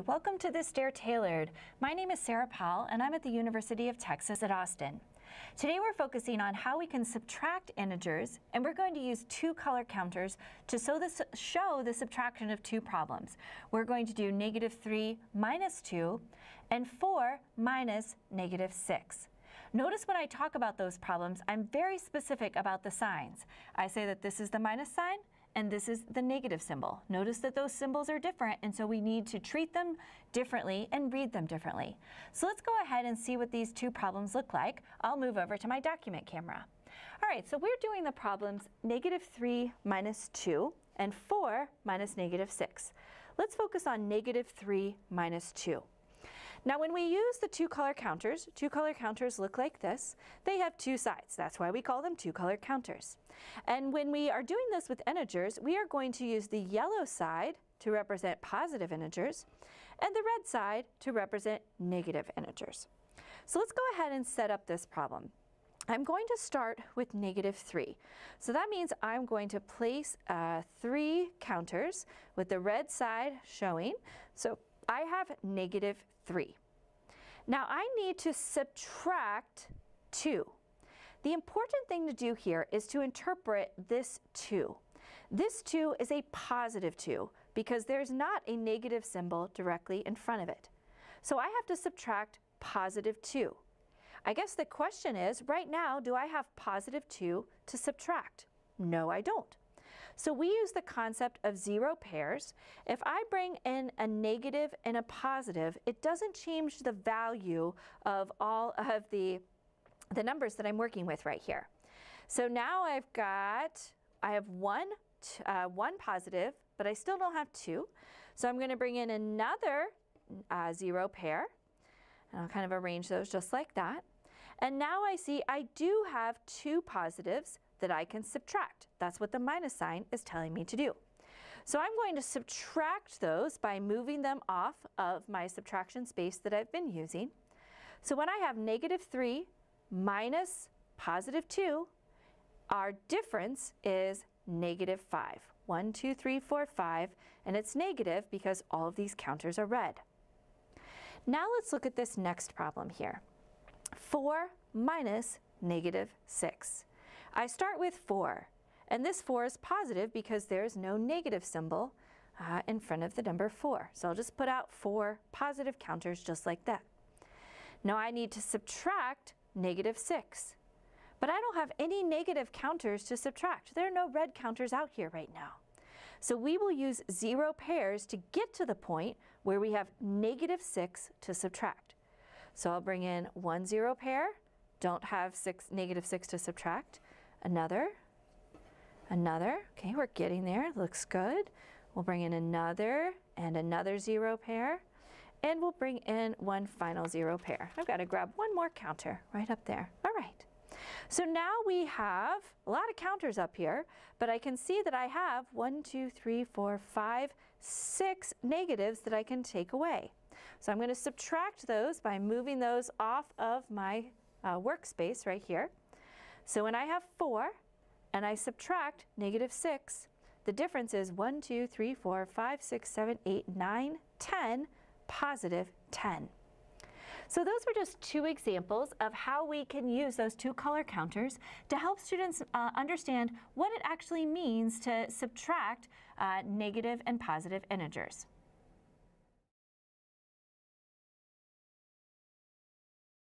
Welcome to this STAIR Tutorial. My name is Sarah Powell and I'm at the University of Texas at Austin. Today we're focusing on how we can subtract integers and we're going to use two color counters to show the, show the subtraction of two problems. We're going to do negative 3 minus 2 and 4 minus negative 6. Notice when I talk about those problems, I'm very specific about the signs. I say that this is the minus sign and this is the negative symbol. Notice that those symbols are different, and so we need to treat them differently and read them differently. So let's go ahead and see what these two problems look like. I'll move over to my document camera. All right, so we're doing the problems negative 3 minus 2 and 4 minus negative 6. Let's focus on negative 3 minus 2. Now when we use the two color counters, two color counters look like this. They have two sides. That's why we call them two color counters. And when we are doing this with integers, we are going to use the yellow side to represent positive integers and the red side to represent negative integers. So let's go ahead and set up this problem. I'm going to start with negative 3. So that means I'm going to place uh, three counters with the red side showing. So I have negative 3. Now I need to subtract 2. The important thing to do here is to interpret this 2. This 2 is a positive 2 because there's not a negative symbol directly in front of it. So I have to subtract positive 2. I guess the question is, right now, do I have positive 2 to subtract? No, I don't. So we use the concept of zero pairs. If I bring in a negative and a positive, it doesn't change the value of all of the, the numbers that I'm working with right here. So now I've got, I have one, uh, one positive, but I still don't have two. So I'm going to bring in another uh, zero pair. And I'll kind of arrange those just like that. And now I see I do have two positives that I can subtract. That's what the minus sign is telling me to do. So I'm going to subtract those by moving them off of my subtraction space that I've been using. So when I have negative 3 minus positive 2, our difference is negative 5. 1, 2, 3, 4, 5, and it's negative because all of these counters are red. Now let's look at this next problem here. 4 minus negative 6. I start with 4, and this 4 is positive because there's no negative symbol uh, in front of the number 4. So I'll just put out four positive counters just like that. Now I need to subtract negative 6. But I don't have any negative counters to subtract. There are no red counters out here right now. So we will use zero pairs to get to the point where we have negative 6 to subtract. So I'll bring in one zero pair, don't have six, negative 6 to subtract, another, another. Okay, we're getting there. Looks good. We'll bring in another and another zero pair. And we'll bring in one final zero pair. I've got to grab one more counter right up there. All right. So now we have a lot of counters up here, but I can see that I have one, two, three, four, five, six negatives that I can take away. So I'm going to subtract those by moving those off of my uh, workspace right here. So when I have 4 and I subtract negative 6, the difference is 1, 2, 3, 4, 5, 6, 7, 8, 9, 10, positive 10. So those were just two examples of how we can use those two color counters to help students uh, understand what it actually means to subtract uh, negative and positive integers.